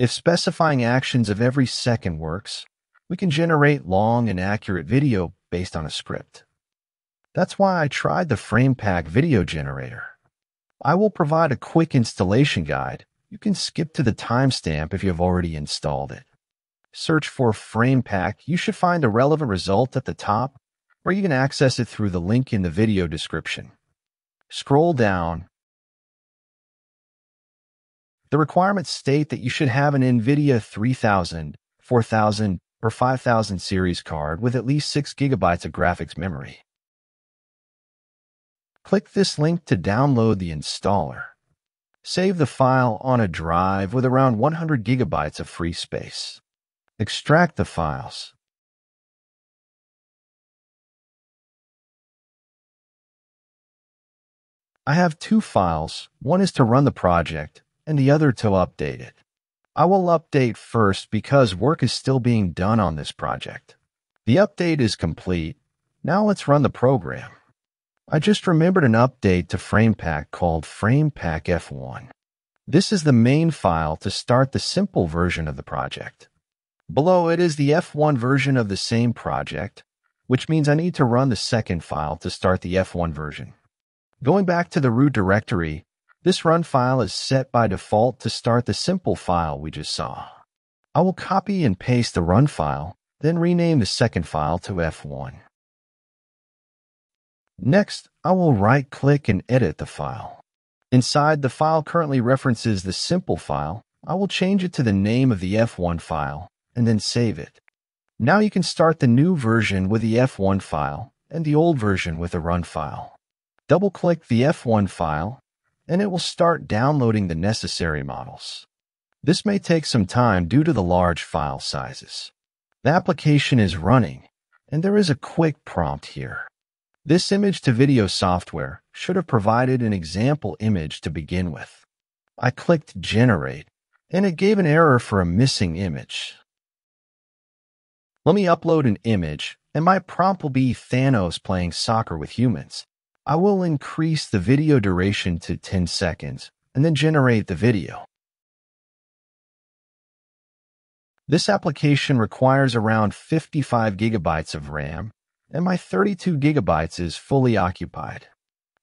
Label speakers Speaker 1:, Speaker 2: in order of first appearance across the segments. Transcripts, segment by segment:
Speaker 1: If specifying actions of every second works, we can generate long and accurate video based on a script. That's why I tried the FramePack video generator. I will provide a quick installation guide. You can skip to the timestamp if you have already installed it. Search for FramePack. You should find a relevant result at the top, or you can access it through the link in the video description. Scroll down. The requirements state that you should have an NVIDIA 3000, 4000, or 5000 series card with at least 6 gigabytes of graphics memory. Click this link to download the installer. Save the file on a drive with around 100 gigabytes of free space. Extract the files. I have two files. One is to run the project and the other to update it. I will update first because work is still being done on this project. The update is complete. Now let's run the program. I just remembered an update to FramePack called FramePack F1. This is the main file to start the simple version of the project. Below it is the F1 version of the same project, which means I need to run the second file to start the F1 version. Going back to the root directory, this run file is set by default to start the simple file we just saw. I will copy and paste the run file, then rename the second file to F1. Next, I will right-click and edit the file. Inside, the file currently references the simple file. I will change it to the name of the F1 file and then save it. Now you can start the new version with the F1 file and the old version with the run file. Double-click the F1 file and it will start downloading the necessary models. This may take some time due to the large file sizes. The application is running, and there is a quick prompt here. This image to video software should have provided an example image to begin with. I clicked generate and it gave an error for a missing image. Let me upload an image and my prompt will be Thanos playing soccer with humans. I will increase the video duration to 10 seconds and then generate the video. This application requires around 55 gigabytes of RAM and my 32 gigabytes is fully occupied.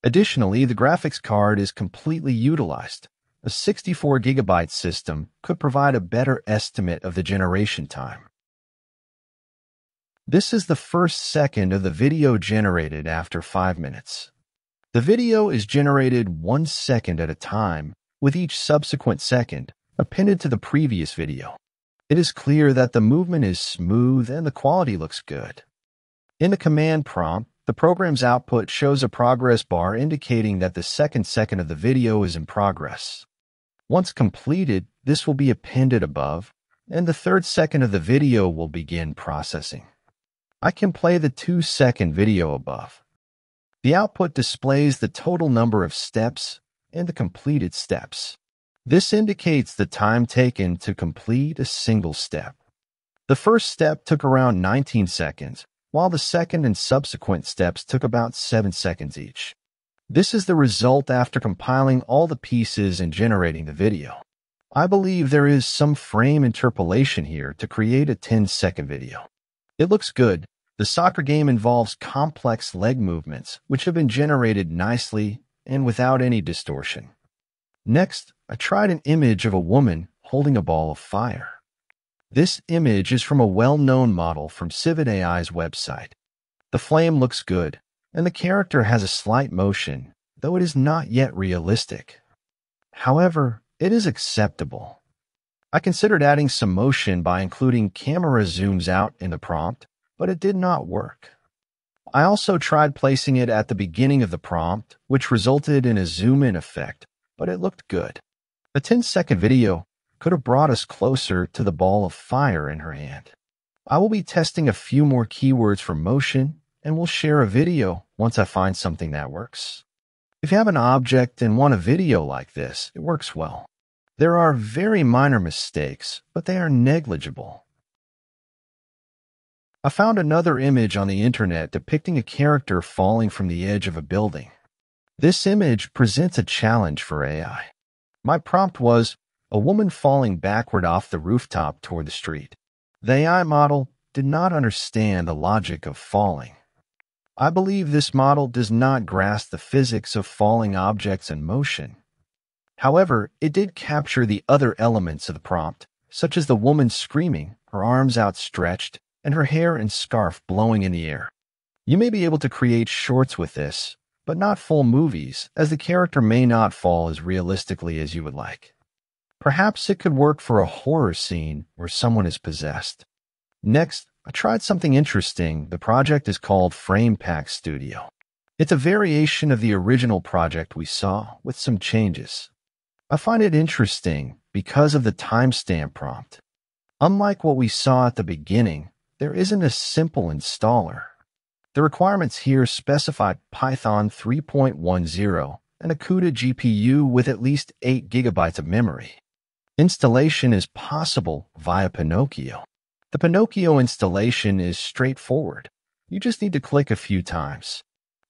Speaker 1: Additionally, the graphics card is completely utilized. A 64 gigabyte system could provide a better estimate of the generation time. This is the first second of the video generated after 5 minutes. The video is generated one second at a time, with each subsequent second appended to the previous video. It is clear that the movement is smooth and the quality looks good. In the command prompt, the program's output shows a progress bar indicating that the second second of the video is in progress. Once completed, this will be appended above, and the third second of the video will begin processing. I can play the two second video above. The output displays the total number of steps and the completed steps. This indicates the time taken to complete a single step. The first step took around 19 seconds, while the second and subsequent steps took about 7 seconds each. This is the result after compiling all the pieces and generating the video. I believe there is some frame interpolation here to create a 10 second video. It looks good. The soccer game involves complex leg movements, which have been generated nicely and without any distortion. Next, I tried an image of a woman holding a ball of fire. This image is from a well-known model from Civit AI's website. The flame looks good, and the character has a slight motion, though it is not yet realistic. However, it is acceptable. I considered adding some motion by including camera zooms out in the prompt, but it did not work. I also tried placing it at the beginning of the prompt, which resulted in a zoom in effect, but it looked good. The 10 second video could have brought us closer to the ball of fire in her hand. I will be testing a few more keywords for motion and will share a video once I find something that works. If you have an object and want a video like this, it works well. There are very minor mistakes, but they are negligible. I found another image on the internet depicting a character falling from the edge of a building. This image presents a challenge for AI. My prompt was a woman falling backward off the rooftop toward the street. The AI model did not understand the logic of falling. I believe this model does not grasp the physics of falling objects in motion. However, it did capture the other elements of the prompt, such as the woman screaming, her arms outstretched, and her hair and scarf blowing in the air. You may be able to create shorts with this, but not full movies, as the character may not fall as realistically as you would like. Perhaps it could work for a horror scene where someone is possessed. Next, I tried something interesting. The project is called FramePack Studio. It's a variation of the original project we saw with some changes. I find it interesting because of the timestamp prompt. Unlike what we saw at the beginning, there isn't a simple installer. The requirements here specify Python 3.10 and a CUDA GPU with at least 8 gigabytes of memory. Installation is possible via Pinokio. The Pinokio installation is straightforward. You just need to click a few times.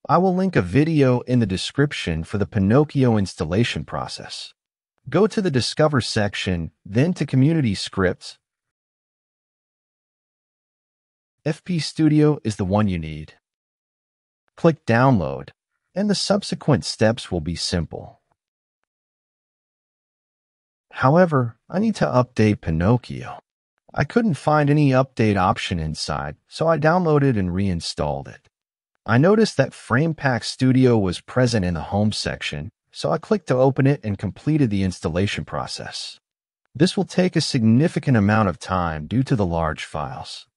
Speaker 1: I will link a video in the description for the Pinokio installation process. Go to the Discover section, then to Community Scripts. FP Studio is the one you need. Click Download, and the subsequent steps will be simple. However, I need to update Pinokio. I couldn't find any update option inside, so I downloaded and reinstalled it. I noticed that FramePack Studio was present in the Home section, so I clicked to open it and completed the installation process. This will take a significant amount of time due to the large files.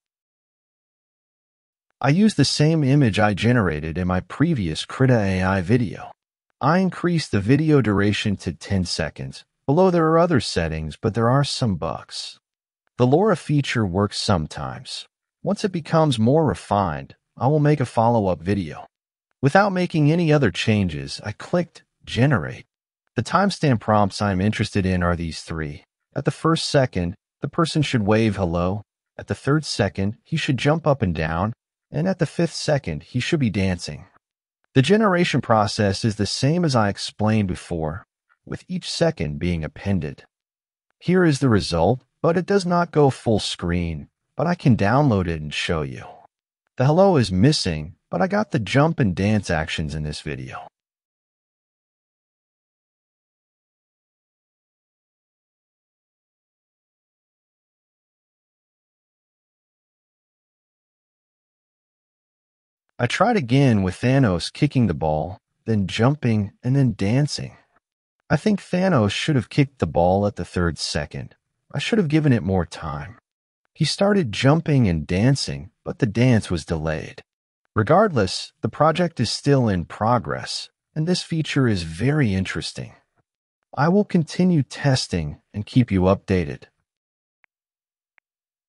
Speaker 1: I used the same image I generated in my previous Krita AI video. I increased the video duration to 10 seconds. Below there are other settings, but there are some bugs. The LoRA feature works sometimes. Once it becomes more refined, I will make a follow-up video. Without making any other changes, I clicked Generate. The timestamp prompts I'm interested in are these three. At the first second, the person should wave hello. At the third second, he should jump up and down. And at the fifth second, he should be dancing. The generation process is the same as I explained before, with each second being appended. Here is the result but it does not go full screen, but I can download it and show you. The hello is missing, but I got the jump and dance actions in this video. I tried again with Thanos kicking the ball, then jumping, and then dancing. I think Thanos should have kicked the ball at the third second, I should have given it more time. He started jumping and dancing, but the dance was delayed. Regardless, the project is still in progress, and this feature is very interesting. I will continue testing and keep you updated.